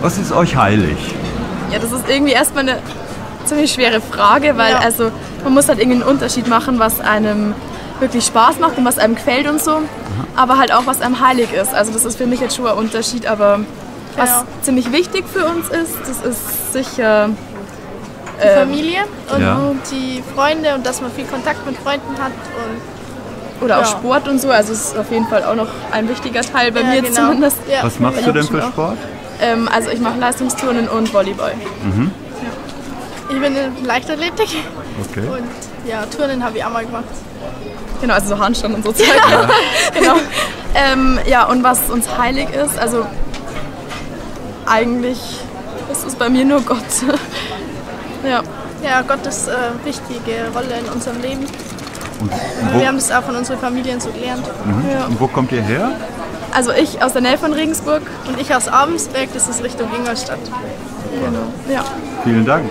Was ist euch heilig? Ja, das ist irgendwie erstmal eine ziemlich schwere Frage, weil Ja. also man muss halt irgendwie einen Unterschied machen, was einem wirklich Spaß macht und was einem gefällt und so, aber halt auch was einem heilig ist. Also das ist für mich jetzt schon ein Unterschied, aber was Genau. ziemlich wichtig für uns ist, das ist sicher Die ähm, Familie und Ja. die Freunde und dass man viel Kontakt mit Freunden hat. Und oder auch Ja. Sport und so. Also es ist auf jeden Fall auch noch ein wichtiger Teil bei ja, mir genau. zumindest. Ja. Was machst du denn für Sport? Ähm, also ich mache Leistungsturnen und Volleyball. Ich bin in Leichtathletik Okay. und ja, Turnen habe ich auch mal gemacht. Genau, also so Handstand und so Zeug. genau. Ähm, ja, und was uns heilig ist, also eigentlich ist es bei mir nur Gott. ja. Ja, Gott ist eine wichtige Rolle in unserem Leben. Und Wir wo, haben das auch von unseren Familien so gelernt. ja. und wo kommt ihr her? Also ich aus der Nähe von Regensburg. Und ich aus Abensberg, das ist Richtung Ingolstadt. Genau. Ja. Vielen Dank.